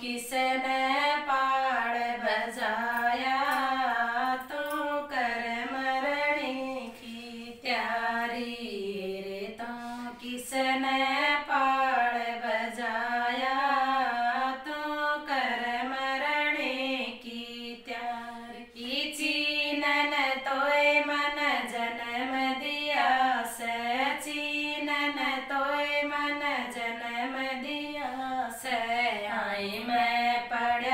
किसने पाड़ बजाया? तू कर मरणी की त्यारी रे, तो तू किसने पाड़ बजाया? तू कर मरणी की त्यारी। चीनन तो मन जन्म दिया, से चीनन तोय prepararé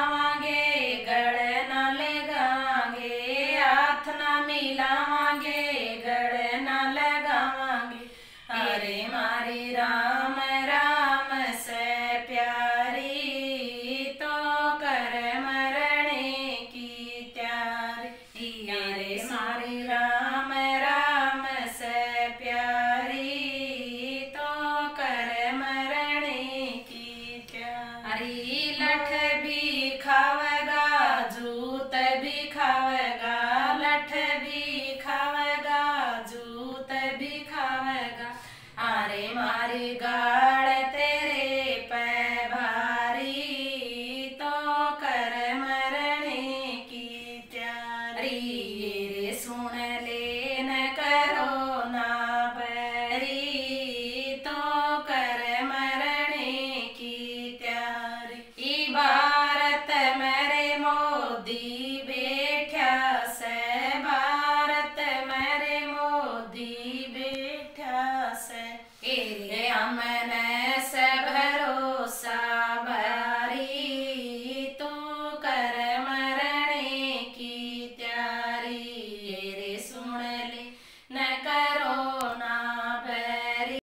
हरी